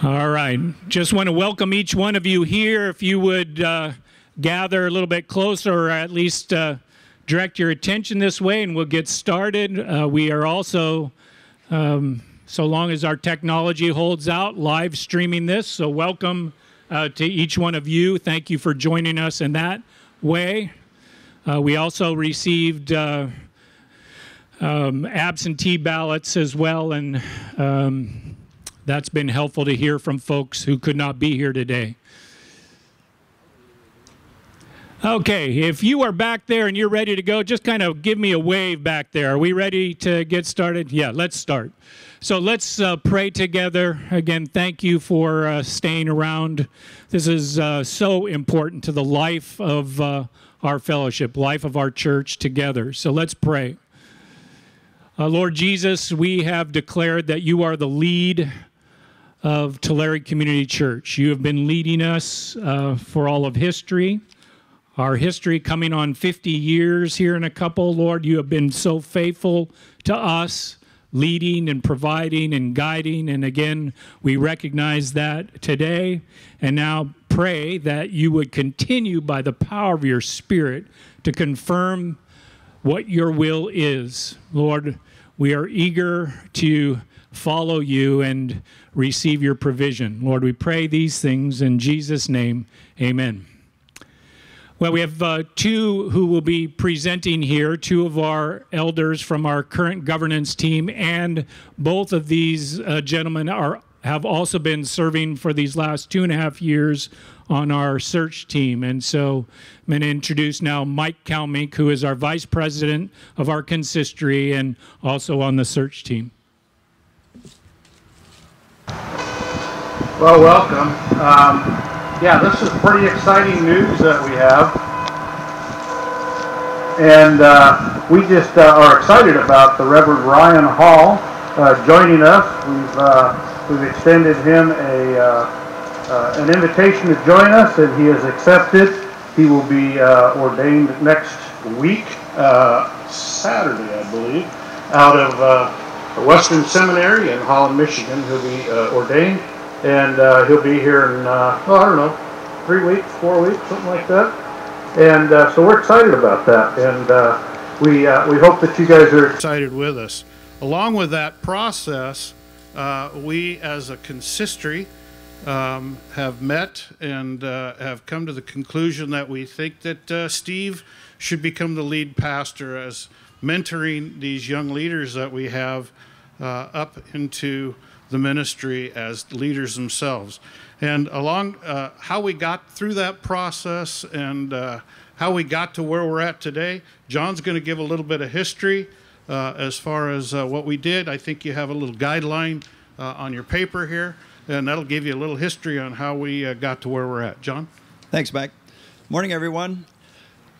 All right. Just want to welcome each one of you here. If you would uh, gather a little bit closer or at least uh, direct your attention this way and we'll get started. Uh, we are also, um, so long as our technology holds out, live streaming this. So, welcome uh, to each one of you. Thank you for joining us in that way. Uh, we also received uh, um, absentee ballots as well, and um, that's been helpful to hear from folks who could not be here today. Okay, if you are back there and you're ready to go, just kind of give me a wave back there. Are we ready to get started? Yeah, let's start. So let's uh, pray together. Again, thank you for uh, staying around. This is uh, so important to the life of uh, our fellowship, life of our church together. So let's pray. Uh, Lord Jesus, we have declared that you are the lead of Tulare Community Church. You have been leading us uh, for all of history. Our history coming on 50 years here in a couple, Lord, you have been so faithful to us, leading and providing and guiding. And again, we recognize that today. And now pray that you would continue by the power of your Spirit to confirm what your will is. Lord, we are eager to follow you and receive your provision. Lord, we pray these things in Jesus' name. Amen. Well, we have uh, two who will be presenting here, two of our elders from our current governance team, and both of these uh, gentlemen are have also been serving for these last two and a half years on our search team. And so I'm going to introduce now Mike Kalmink, who is our vice president of our consistory and also on the search team. Well, welcome. Um, yeah, this is pretty exciting news that we have. And uh, we just uh, are excited about the Reverend Ryan Hall uh, joining us. We've, uh, we've extended him a, uh, uh, an invitation to join us, and he has accepted. He will be ordained next week, Saturday, I believe, out of Western Seminary in Holland, Michigan. He'll be ordained and uh, he'll be here in uh, oh, I don't know, three weeks, four weeks, something like that. And uh, so we're excited about that, and uh, we uh, we hope that you guys are excited with us. Along with that process, uh, we as a consistory um, have met and have come to the conclusion that we think that Steve should become the lead pastor as mentoring these young leaders that we have up into the ministry as leaders themselves. And along uh, how we got through that process and uh, how we got to where we're at today, John's going to give a little bit of history uh, as far as uh, what we did. I think you have a little guideline uh, on your paper here, and that'll give you a little history on how we uh, got to where we're at. John? Thanks, Mike. Morning, everyone.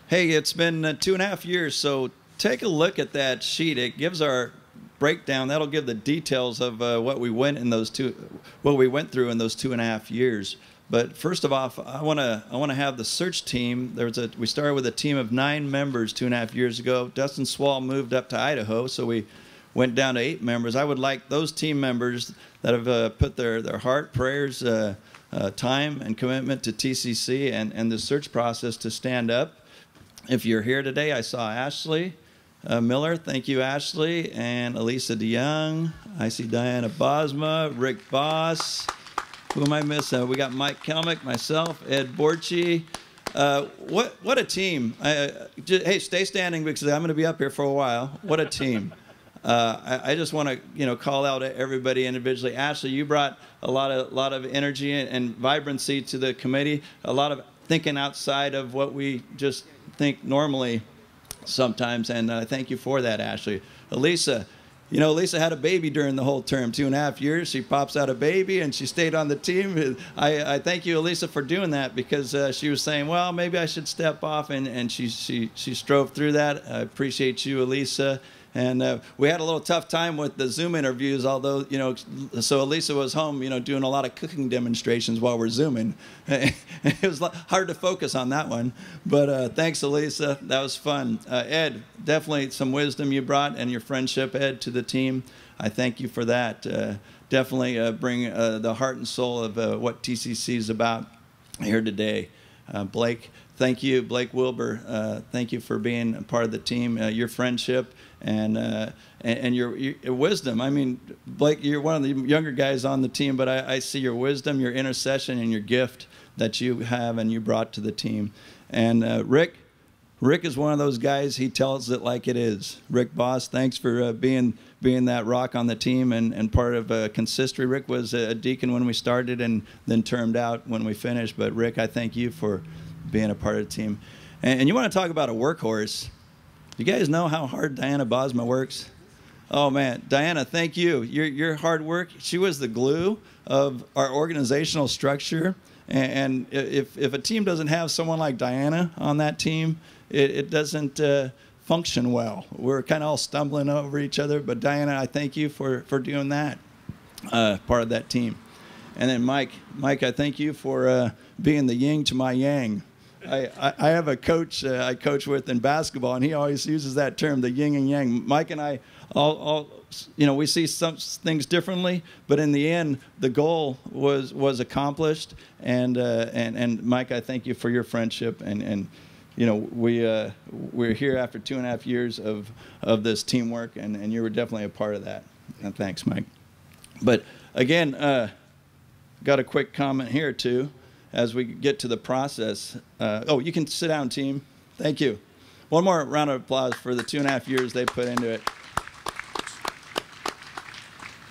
Hey, it's been two and a half years, so take a look at that sheet. It gives our breakdown. That'll give the details of uh, what we went in those two, what we went through in those two and a half years. But first of all, I want to I want to have the search team. There was a we started with a team of nine members two and a half years ago. Dustin Swall moved up to Idaho, so we went down to eight members. I would like those team members that have uh, put their their heart, prayers, uh, uh time, and commitment to TCC and and the search process to stand up. If you're here today, I saw Ashley uh, Miller. Thank you, Ashley. And Elisa DeYoung. I see Diana Bosma, Rick Boss. Who am I missing? We got Mike Kelmick, myself, Ed Borchi. Uh, what what a team! I, just, hey, stay standing because I'm going to be up here for a while. What a team! Uh, I, I, just want to you know call out everybody individually. Ashley, you brought a lot of lot of energy and, and vibrancy to the committee. A lot of thinking outside of what we just think normally sometimes, and uh, thank you for that, Ashley. Elisa, you know, Lisa had a baby during the whole term, two and a half years. She pops out a baby, and she stayed on the team. I, I thank you, Elisa, for doing that because uh, she was saying, well, maybe I should step off, and, and she, she, she strove through that. I appreciate you, Elisa. And uh, we had a little tough time with the Zoom interviews, although, you know, so Elisa was home, you know, doing a lot of cooking demonstrations while we're Zooming. it was hard to focus on that one. But uh, thanks, Elisa. That was fun. Uh, Ed, definitely some wisdom you brought and your friendship, Ed, to the team. I thank you for that. Uh, definitely uh, bring uh, the heart and soul of what TCC is about here today. Uh, Blake, thank you, Blake Wilbur. Uh, thank you for being a part of the team. Uh, your friendship and, and, and your, your, wisdom. I mean, Blake, you're one of the younger guys on the team, but I, I see your wisdom, your intercession, and your gift that you have and you brought to the team. And Rick, Rick is one of those guys. He tells it like it is. Rick Boss, thanks for uh, being being that rock on the team and, and part of a consistory. Rick was a deacon when we started and then termed out when we finished. But Rick, I thank you for being a part of the team. And, and you want to talk about a workhorse? You guys know how hard Diana Bosma works? Oh man, Diana, thank you. Your your hard work. She was the glue of our organizational structure. And, and if if a team doesn't have someone like Diana on that team, it, it doesn't uh, function well. We're kind of all stumbling over each other. But Diana, I thank you for, for doing that, uh, part of that team. And then Mike, Mike, I thank you for uh, being the yin to my yang. I, I, have a coach uh, I coach with in basketball, and he always uses that term, the yin and yang. Mike and I all, all you know, we see some things differently, but in the end, the goal was was accomplished. And uh, and and Mike, I thank you for your friendship and and you know, we uh, we're here after two and a half years of of this teamwork, and, and you were definitely a part of that. And thanks, Mike. But again, uh, got a quick comment here too, as we get to the process. Uh, oh, you can sit down, team. Thank you. One more round of applause for the two and a half years they put into it.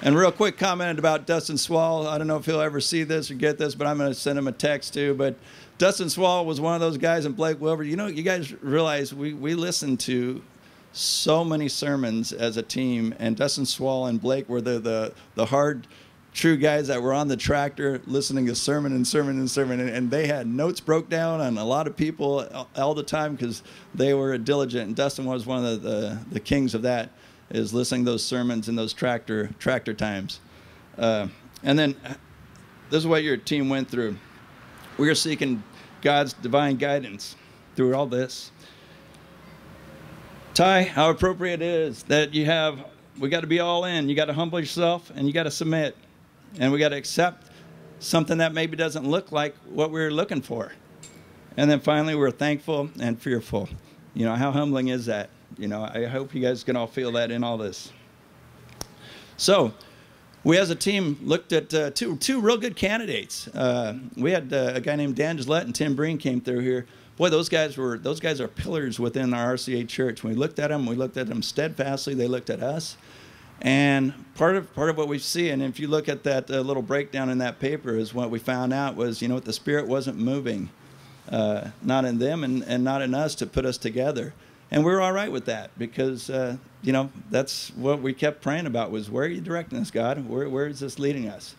And real quick comment about Dustin Swall. I don't know if he'll ever see this or get this, but I'm going to send him a text too. But Dustin Swall was one of those guys, and Blake Wilbur. You know, you guys realize we, we listened to so many sermons as a team, and Dustin Swall and Blake were the, the, the hard, true guys that were on the tractor listening to sermon and sermon and sermon, and, and they had notes broke down on a lot of people all the time because they were diligent. And Dustin was one of the, the, the, kings of that, is listening to those sermons in those tractor tractor times. Uh, and then this is what your team went through we are seeking God's divine guidance through all this. Ty, how appropriate it is that you have, we got to be all in. You got to humble yourself and you got to submit. And we got to accept something that maybe doesn't look like what we we're looking for. And then finally, we're thankful and fearful. You know, how humbling is that? You know, I hope you guys can all feel that in all this. So, we as a team looked at uh, two two real good candidates. Uh, we had uh, a guy named Dan Gillette and Tim Breen came through here. Boy, those guys were those guys are pillars within our RCA church. When we looked at them, we looked at them steadfastly. They looked at us, and part of part of what we see, and if you look at that uh, little breakdown in that paper, is what we found out was you know what the Spirit wasn't moving, uh, not in them and, and not in us to put us together and we are all right with that because uh, you know that's what we kept praying about was where are you directing us god? Where, where is this leading us?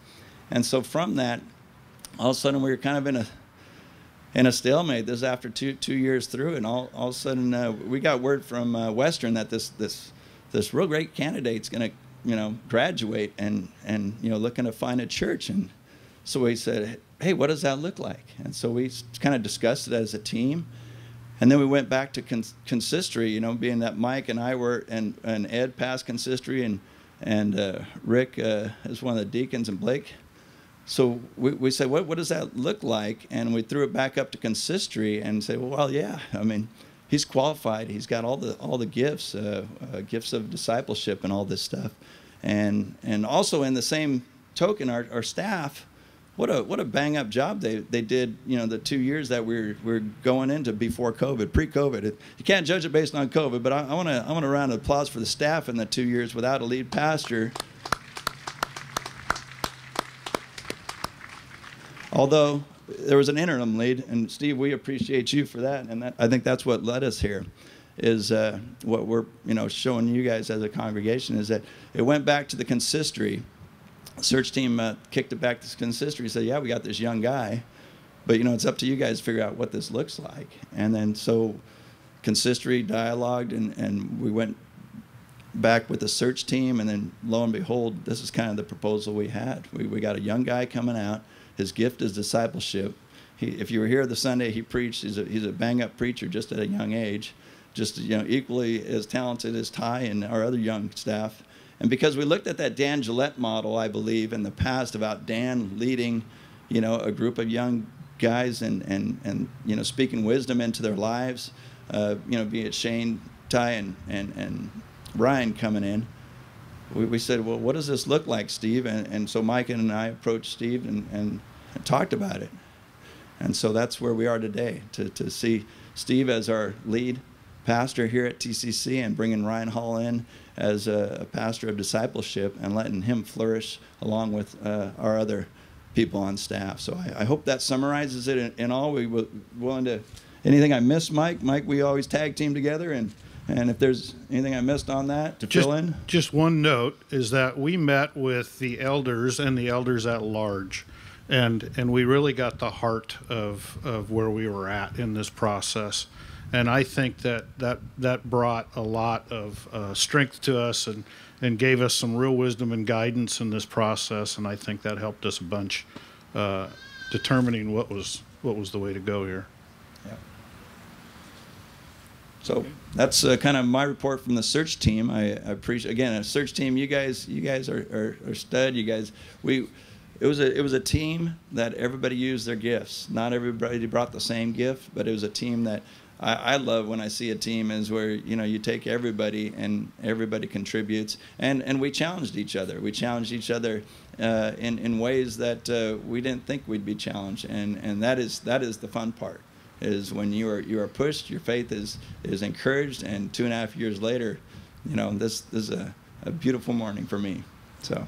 And so from that all of a sudden we were kind of in a in a stalemate this after two two years through and all, all of a sudden uh, we got word from uh, western that this this this real great candidate's going to you know graduate and and you know looking to find a church. And so we said hey what does that look like? And so we kind of discussed it as a team and then we went back to cons- consistory, you know, being that Mike and I were, and, and Ed passed consistory, and, and uh, Rick uh, is one of the deacons, and Blake. So we, we said, what, what does that look like? And we threw it back up to consistory and say, well, well yeah, I mean, he's qualified. He's got all the, all the gifts, uh, uh gifts of discipleship and all this stuff. And, and also in the same token, our, our staff what a what a bang up job they, they did. You know, the two years that we're we're going into before COVID, pre COVID. You can't judge it based on COVID, but I want to I want a round of applause for the staff in the two years without a lead pastor. Although there was an interim lead, and Steve, we appreciate you for that, and that, I think that's what led us here. Is uh, what we're you know showing you guys as a congregation is that it went back to the consistory search team uh, kicked it back to consistory. and Said, "Yeah, we got this young guy, but you know, it's up to you guys to figure out what this looks like." And then so consistory dialogued, and and we went back with the search team, and then lo and behold, this is kind of the proposal we had. We we got a young guy coming out. His gift is discipleship. He, if you were here the Sunday he preached, he's a he's a bang up preacher just at a young age, just you know equally as talented as Ty and our other young staff And because we looked at that Dan Gillette model, I believe, in the past about Dan leading, you know, a group of young guys and, and, and you know, speaking wisdom into their lives, uh, you know, be it Shane, Ty, and, and, and Ryan coming in, we, we said, well, what does this look like, Steve? And, and so Mike and I approached Steve and, and, and talked about it. And so that's where we are today, to, to see Steve as our lead pastor here at TCC and bringing Ryan Hall in as a, a pastor of discipleship and letting him flourish along with uh, our other people on staff. So I, I hope that summarizes it in, all. We were willing to, anything I missed, Mike? Mike, we always tag team together and and if there's anything I missed on that to just, fill in, just one note is that we met with the elders and the elders at large, and and we really got the heart of of where we were at in this process, and I think that that that brought a lot of uh, strength to us and and gave us some real wisdom and guidance in this process, and I think that helped us a bunch, uh, determining what was what was the way to go here. Yeah. So that's uh, kind of my report from the search team. I, I appreciate again a search team. You guys, you guys are, are, are stud. You guys, we, it was a it was a team that everybody used their gifts. Not everybody brought the same gift, but it was a team that I, I love when I see a team is where you know you take everybody and everybody contributes, and and we challenged each other. We challenged each other uh, in in ways that uh, we didn't think we'd be challenged, and and that is that is the fun part is when you are you are pushed, your faith is is encouraged, and two and a half years later, you know this, this is a, a beautiful morning for me. So.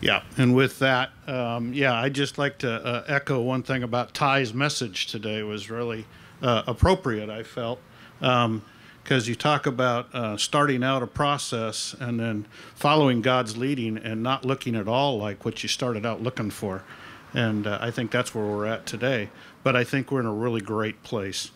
Yeah, and with that, um, yeah, I'd just like to uh, echo one thing about Ty's message today was really uh, appropriate. I felt because um, you talk about uh, starting out a process and then following God's leading and not looking at all like what you started out looking for, and uh, I think that's where we're at today but I think we're in a really great place.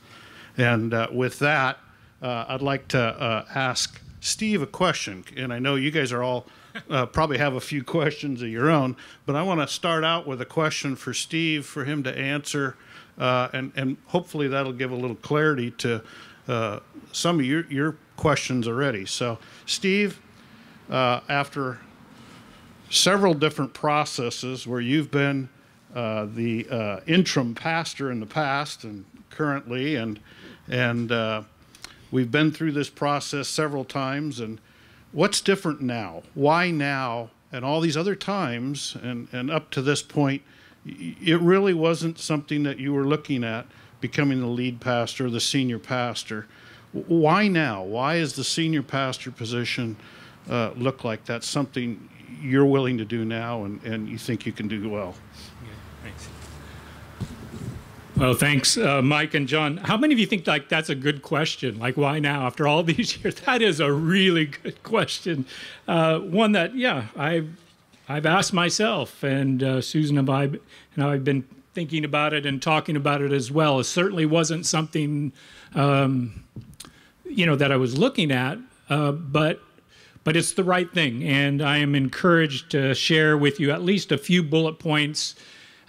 And uh, with that, uh, I'd like to uh, ask Steve a question. And I know you guys are all uh, probably have a few questions of your own, but I want to start out with a question for Steve for him to answer. Uh, and, and hopefully that'll give a little clarity to uh, some of your, your questions already. So, Steve, after several different processes where you've been uh, the uh, interim pastor in the past and currently, and and uh, we've been through this process several times. And what's different now? Why now? And all these other times, and and up to this point, it really wasn't something that you were looking at becoming the lead pastor, or the senior pastor. Why now? Why is the senior pastor position uh, look like that's something you're willing to do now and, and you think you can do well? Thanks. Well, thanks, uh, Mike and John. How many of you think like that's a good question? Like, why now? After all these years, that is a really good question. Uh, one that, yeah, I've I've asked myself, and uh, Susan and I, and I've been thinking about it and talking about it as well. It certainly wasn't something, um, you know, that I was looking at, uh, but but it's the right thing, and I am encouraged to share with you at least a few bullet points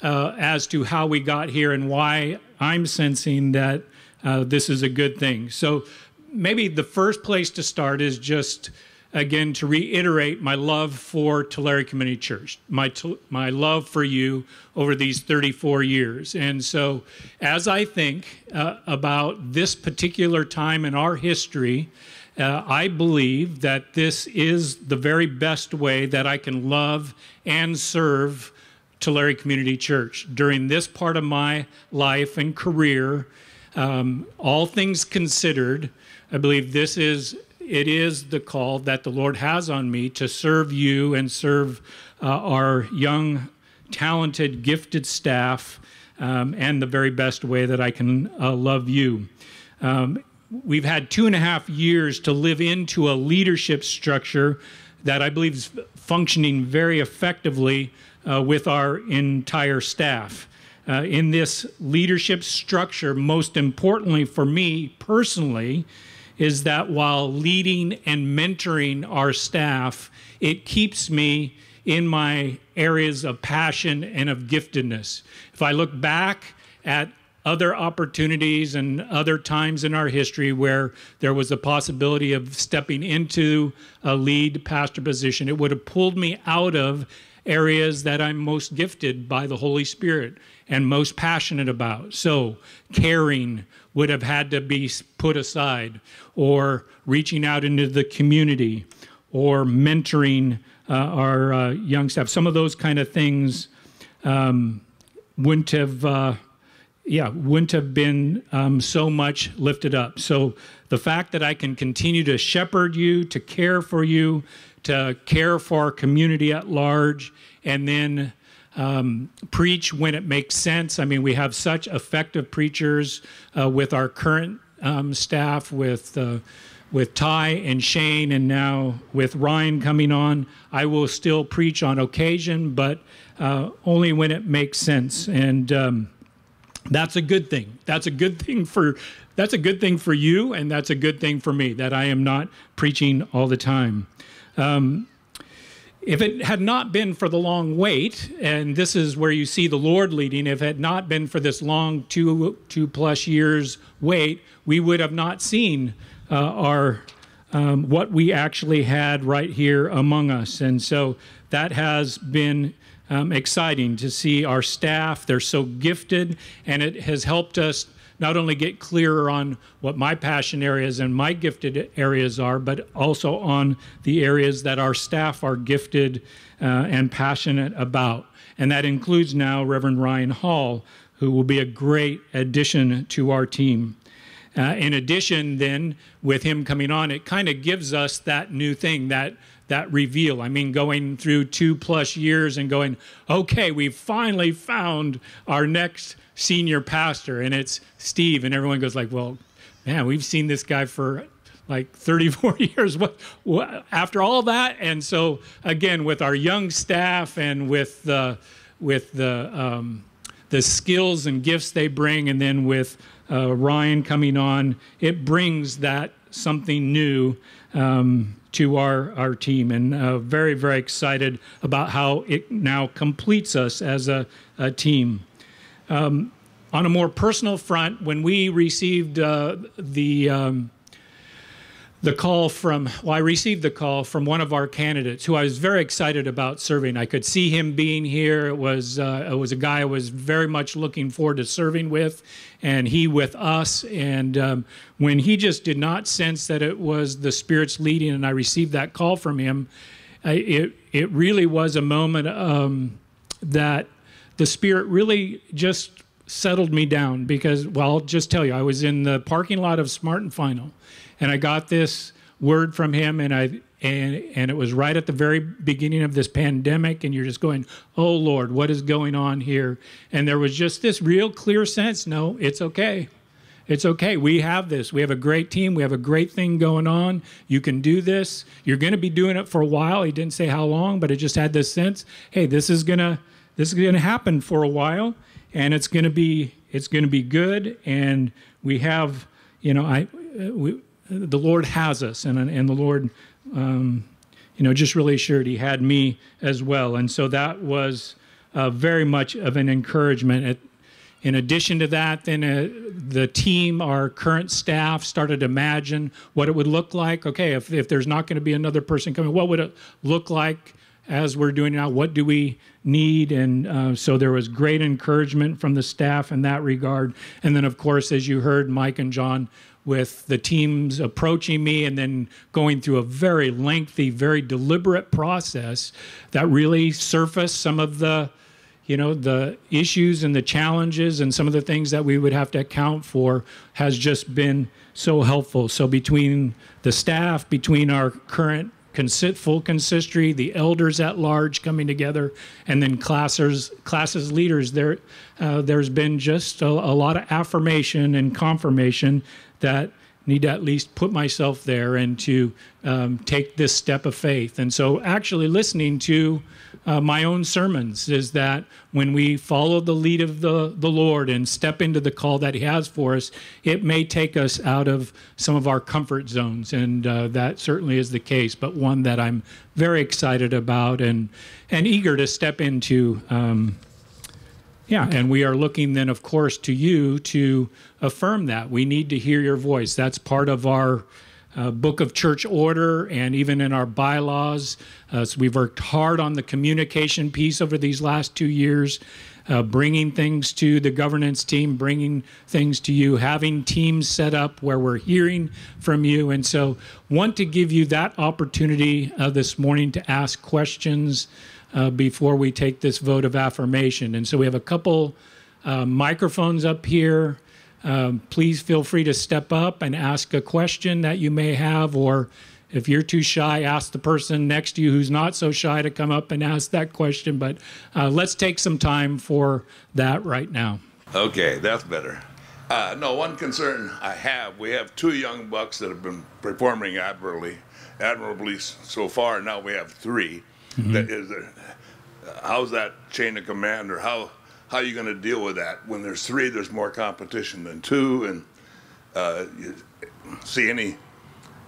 uh, as to how we got here and why I'm sensing that uh, this is a good thing. So maybe the first place to start is just again to reiterate my love for Tulare Community Church, my my love for you over these 34 years. And so, as I think uh, about this particular time in our history, uh, I believe that this is the very best way that I can love and serve Tulare Community Church. During this part of my life and career, um, all things considered, I believe this is it is the call that the Lord has on me to serve you and serve uh, our young, talented, gifted staff, um, and the very best way that I can uh, love you. Um, we've had two and a half years to live into a leadership structure that I believe is functioning very effectively uh, with our entire staff. Uh, in this leadership structure, most importantly for me personally, is that while leading and mentoring our staff, it keeps me in my areas of passion and of giftedness. If I look back at other opportunities and other times in our history where there was a possibility of stepping into a lead pastor position. It would have pulled me out of areas that I'm most gifted by the Holy Spirit and most passionate about. So, caring would have had to be put aside, or reaching out into the community, or mentoring uh, our uh, young staff. Some of those kind of things um, wouldn't have. Uh, yeah, wouldn't have been um, so much lifted up. So the fact that I can continue to shepherd you, to care for you, to care for our community at large, and then um, preach when it makes sense. I mean, we have such effective preachers uh, with our current um, staff, with uh, with Ty and Shane, and now with Ryan coming on. I will still preach on occasion, but uh, only when it makes sense, and um, that's a good thing. That's a good thing for that's a good thing for you, and that's a good thing for me that I am not preaching all the time. Um, if it had not been for the long wait, and this is where you see the Lord leading, if it had not been for this long two two plus years wait, we would have not seen uh, our um, what we actually had right here among us, and so that has been um, exciting to see our staff. They're so gifted, and it has helped us not only get clearer on what my passion areas and my gifted areas are, but also on the areas that our staff are gifted uh, and passionate about. And that includes now Reverend Ryan Hall, who will be a great addition to our team. Uh, in addition, then, with him coming on, it kind of gives us that new thing, that that reveal. I mean, going through two plus years and going, okay, we've finally found our next senior pastor. And it's Steve. And everyone goes like, "Well, man, we've seen this guy for like 34 years. What, what, after all that? And so again with our young staff and with the with the um, the skills and gifts they bring and then with uh, Ryan coming on it brings that something new um, to our our team and uh, very very excited about how it now completes us as a, a team. Um, on a more personal front, when we received uh, the um, the call from, well, I received the call from one of our candidates who I was very excited about serving. I could see him being here. It was uh, it was a guy I was very much looking forward to serving with, and he with us. And um, when he just did not sense that it was the Spirit's leading, and I received that call from him, I, it it really was a moment um, that the Spirit really just settled me down because, well, I'll just tell you, I was in the parking lot of Smart and Final, and I got this word from him, and I and and it was right at the very beginning of this pandemic, and you're just going, oh Lord, what is going on here? And there was just this real clear sense, no, it's okay. It's okay. We have this. We have a great team. We have a great thing going on. You can do this. You're going to be doing it for a while. He didn't say how long, but it just had this sense, hey, this is going to this is going to happen for a while and it's going to be it's going to be good and we have you know i uh, we, the lord has us and and the lord um, you know just really assured he had me as well and so that was uh, very much of an encouragement At, in addition to that then uh, the team our current staff started to imagine what it would look like okay if, if there's not going to be another person coming what would it look like as we're doing now what do we need. And uh, so there was great encouragement from the staff in that regard. And then, of course, as you heard, Mike and John, with the teams approaching me and then going through a very lengthy, very deliberate process that really surfaced some of the you know the issues and the challenges and some of the things that we would have to account for has just been so helpful so between the staff between our current full consistory, the elders at large coming together, and then classis, classis leaders. There, uh, there's been just a, a, lot of affirmation and confirmation that need to at least put myself there and to um, take this step of faith. And so, actually, listening to uh, my own sermons is that when we follow the lead of the, the Lord and step into the call that He has for us, it may take us out of some of our comfort zones. And uh, that certainly is the case, but one that I'm very excited about and, and eager to step into um, Yeah, and we are looking then, of course, to you to affirm that. We need to hear your voice. That's part of our uh, book of church order and even in our bylaws. Uh, so we've worked hard on the communication piece over these last two years, uh, bringing things to the governance team, bringing things to you, having teams set up where we're hearing from you. And so, want to give you that opportunity uh, this morning to ask questions uh, before we take this vote of affirmation. And so, we have a couple uh, microphones up here. Um, please feel free to step up and ask a question that you may have, or if you're too shy, ask the person next to you who's not so shy to come up and ask that question. But uh, let's take some time for that right now. Okay, that's better. Uh, no, one concern I have, we have two young bucks that have been performing admirably, admirably so far. Now we have 3 Mm-hmm. That is, there, how's that chain of command, or how how are you going to deal with that? When there's three, there's more competition than two, and uh, you see any?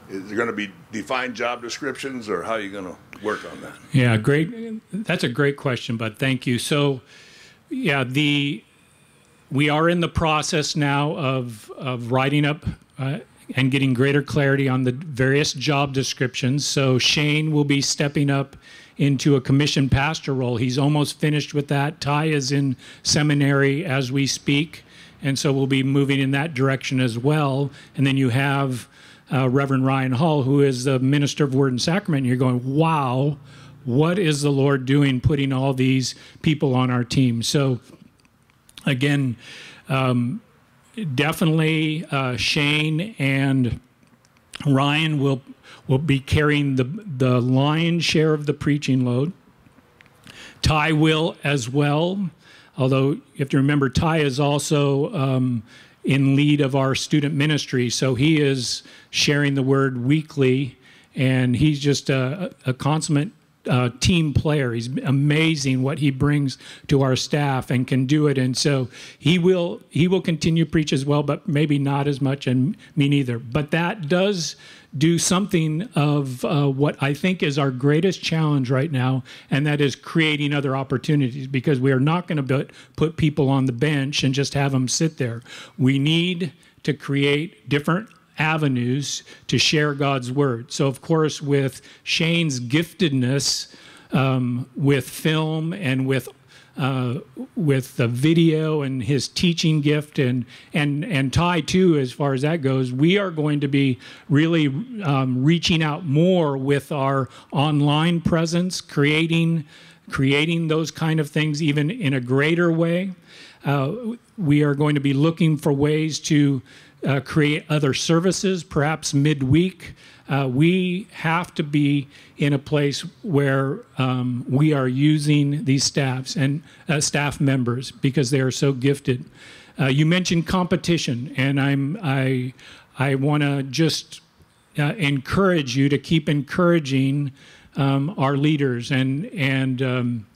Is there going to be defined job descriptions, or how are you going to work on that? Yeah, great. That's a great question, but thank you. So, yeah, the we are in the process now of of writing up uh, and getting greater clarity on the various job descriptions. So Shane will be stepping up into a commissioned pastor role. He's almost finished with that. Ty is in seminary as we speak, and so we'll be moving in that direction as well. And then you have uh, Reverend Ryan Hall, who is the minister of Word and Sacrament. And you're going, wow, what is the Lord doing putting all these people on our team? So, again, um, definitely uh, Shane and Ryan will will be carrying the the lion's share of the preaching load. Ty will as well, although you have to remember Ty is also um, in lead of our student ministry, so he is sharing the word weekly, and he's just a, a consummate uh, team player. He's amazing what he brings to our staff and can do it. And so he will he will continue to preach as well, but maybe not as much, and me neither. But that does do something of uh, what I think is our greatest challenge right now, and that is creating other opportunities because we are not going to put people on the bench and just have them sit there. We need to create different avenues to share God's word. So, of course, with Shane's giftedness um, with film and with uh, with the video and his teaching gift and and and Ty too, as far as that goes, we are going to be really um, reaching out more with our online presence, creating creating those kind of things even in a greater way. Uh, we are going to be looking for ways to uh, create other services, perhaps midweek. Uh, we have to be in a place where um, we are using these staffs and uh, staff members because they are so gifted. Uh, you mentioned competition, and I'm I I want to just uh, encourage you to keep encouraging um, our leaders and and um,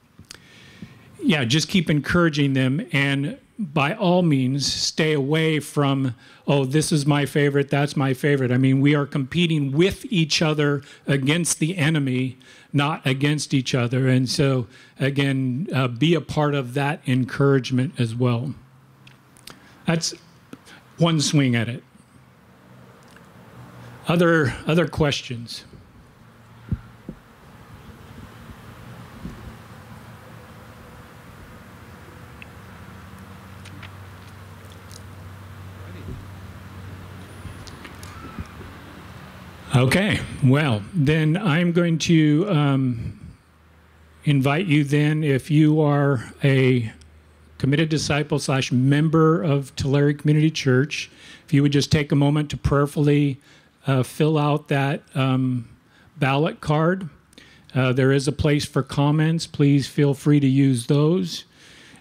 yeah, just keep encouraging them and by all means stay away from oh this is my favorite that's my favorite. I mean we are competing with each other against the enemy not against each other. And so again uh, be a part of that encouragement as well. That's one swing at it. Other other questions Okay, well, then I'm going to um, invite you then, if you are a committed disciple slash member of Tulare Community Church, if you would just take a moment to prayerfully uh, fill out that um, ballot card. Uh, there is a place for comments. Please feel free to use those.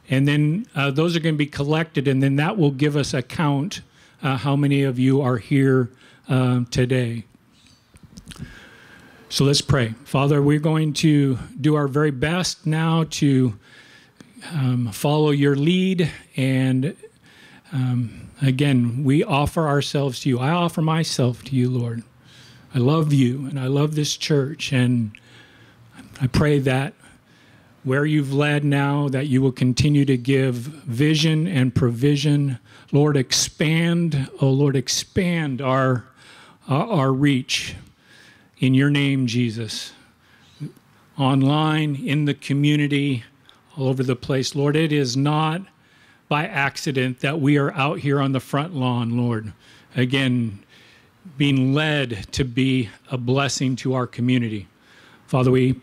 And then uh, those are going to be collected, and then that will give us a count uh, how many of you are here uh, today. So let's pray. Father, we're going to do our very best now to um, follow your lead. And um, again, we offer ourselves to you. I offer myself to you, Lord. I love you and I love this church. And I pray that where you've led now, that you will continue to give vision and provision. Lord, expand, oh Lord, expand our, our reach in your name, Jesus. Online, in the community, all over the place. Lord, it is not by accident that we are out here on the front lawn, Lord. Again, being led to be a blessing to our community. Father, we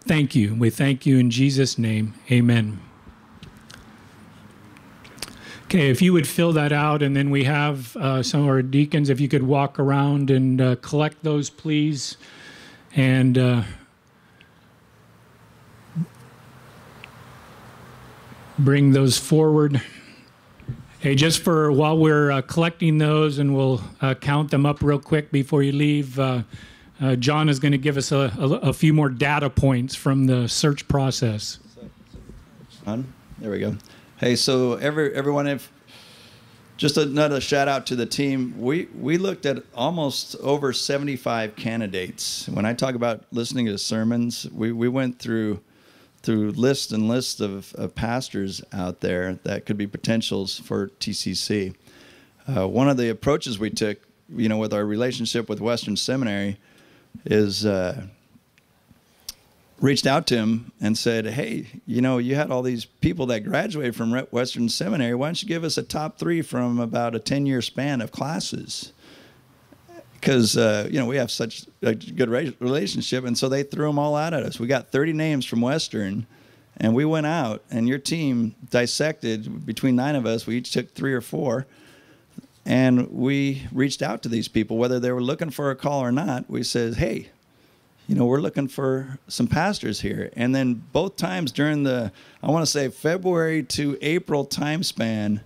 thank you. We thank you in Jesus' name. Amen. Okay, if you would fill that out, and then we have uh, some of our deacons, if you could walk around and uh, collect those, please. And uh, bring those forward. Hey, just for while we're uh, collecting those, and we'll uh, count them up real quick before you leave. Uh, John is going to give us a, a, a, few more data points from the search process. There we go. Hey, so every everyone, if just another shout out to the team. We we looked at almost over 75 candidates. When I talk about listening to sermons, we, we went through through lists and lists of, of pastors out there that could be potentials for TCC. Uh, one of the approaches we took, you know, with our relationship with Western Seminary, is uh, reached out to him and said, "Hey, you know, you had all these people that graduated from Western Seminary. Why don't you give us a top three from about a ten-year span of classes?" because uh, you know we have such a good relationship, and so they threw them all out at us. We got 30 names from Western, and we went out, and your team dissected between nine of us. We each took three or four, and we reached out to these people, whether they were looking for a call or not. We said, "Hey, you know, we're looking for some pastors here." And then both times during the, I want to say February to April time span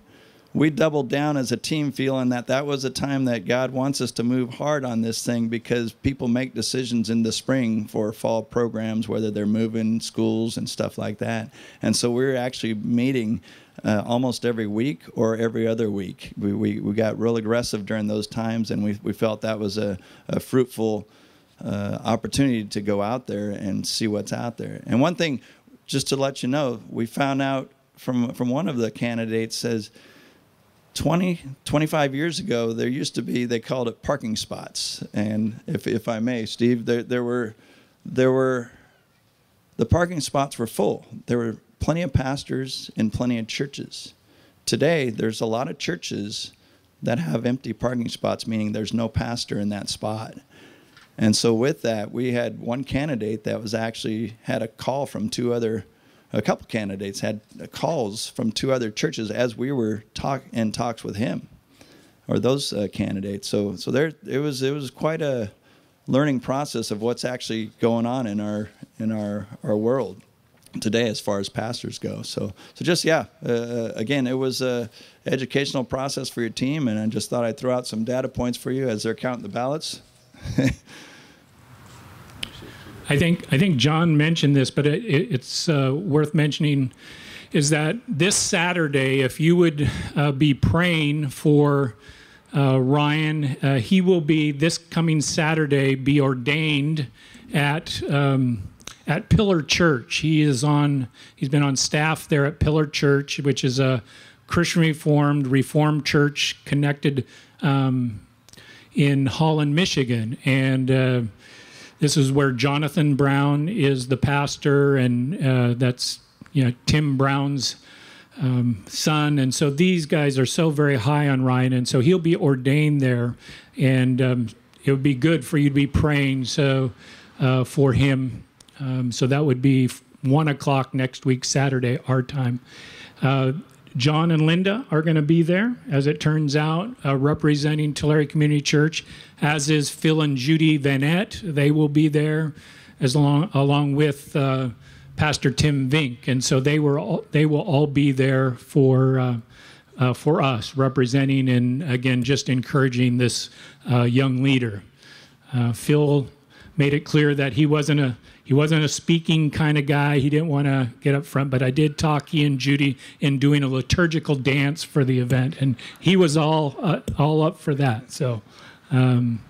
we doubled down as a team feeling that that was a time that God wants us to move hard on this thing because people make decisions in the spring for fall programs, whether they're moving schools and stuff like that. And so we're actually meeting uh, almost every week or every other week. We, we, we got real aggressive during those times, and we, we felt that was a, a fruitful uh, opportunity to go out there and see what's out there. And one thing, just to let you know, we found out from, from one of the candidates says, 20, 25 years ago, there used to be, they called it parking spots. And if, if I may, Steve, there, there, were, there were, the parking spots were full. There were plenty of pastors in plenty of churches. Today, there's a lot of churches that have empty parking spots, meaning there's no pastor in that spot. And so with that, we had one candidate that was actually had a call from two other a couple candidates had calls from two other churches as we were talk in talks with him, or those uh, candidates. So so there it was it was quite a learning process of what's actually going on in our in our our world today as far as pastors go. So so just yeah, uh, uh again it was a educational process for your team, and I just thought I'd throw out some data points for you as they're counting the ballots. I think I think John mentioned this, but it, it, it's uh, worth mentioning is that this Saturday, if you would uh, be praying for uh, Ryan, uh, he will be this coming Saturday be ordained at um, at Pillar Church. He is on. He's been on staff there at Pillar Church, which is a Christian Reformed Reformed church connected um, in Holland, Michigan, and uh, this is where Jonathan Brown is the pastor, and uh, that's you know Tim Brown's um, son. And so these guys are so very high on Ryan, and so he'll be ordained there, and um, it would be good for you to be praying so uh, for him. Um, so that would be one o'clock next week, Saturday, our time. John and Linda are going to be there, as it turns out, uh, representing Tulare Community Church, as is Phil and Judy Vanette. They will be there, as along along with uh, Pastor Tim Vink, and so they were all, they will all be there for. Uh, uh for us, representing and again just encouraging this uh, young leader. Uh, Phil made it clear that he wasn't a he wasn't a speaking kind of guy. He didn't want to get up front, but I did talk he and Judy in doing a liturgical dance for the event, and he was all uh, all up for that. So, um,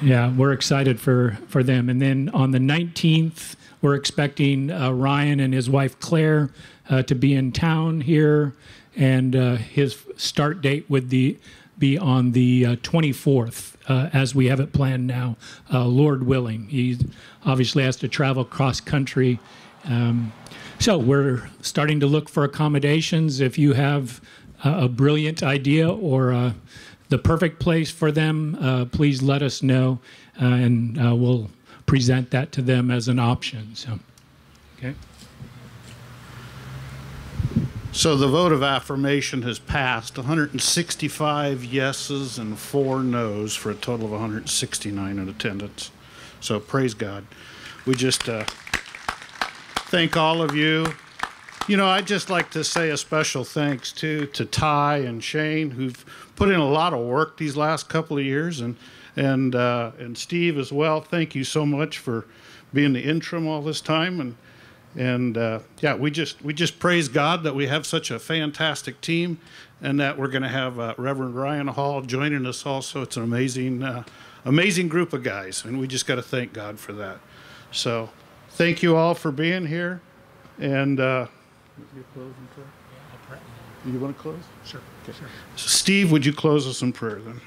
yeah, we're excited for for them. And then on the 19th, we're expecting uh, Ryan and his wife Claire uh, to be in town here, and uh, his start date with the, be on the uh, 24th, uh, as we have it planned now, uh, Lord willing. He obviously has to travel cross country. Um, so we're starting to look for accommodations. If you have a brilliant idea or uh, the perfect place for them, uh, please let us know, uh, and we'll present that to them as an option. So, okay. So the vote of affirmation has passed 165 yeses and four noes for a total of 169 in attendance. So praise God. We just uh, thank all of you. You know, I'd just like to say a special thanks too to Ty and Shane, who've put in a lot of work these last couple of years, and and uh, and Steve as well. Thank you so much for being the interim all this time, and and uh, yeah, we just we just praise God that we have such a fantastic team, and that we're going to have uh, Reverend Ryan Hall joining us also. It's an amazing uh, amazing group of guys, and we just got to thank God for that. So, thank you all for being here, and. Uh, you want to close? Sure. Okay. sure. Steve, would you close us in prayer then?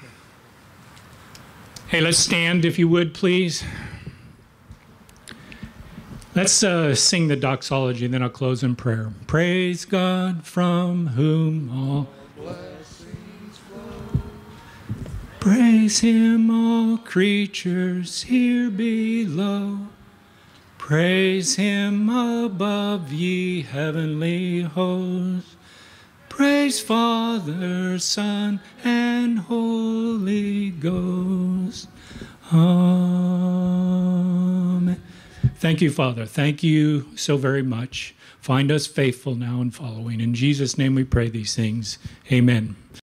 Hey, let's stand if you would, please. Let's uh, sing the doxology, and then I'll close in prayer. Praise God from whom all blessings flow. Praise Him, all creatures here below. Praise Him above, ye heavenly hosts. Praise Father, Son, and Holy Ghost. Amen. Thank you, Father. Thank you so very much. Find us faithful now and following. In Jesus' name we pray these things. Amen.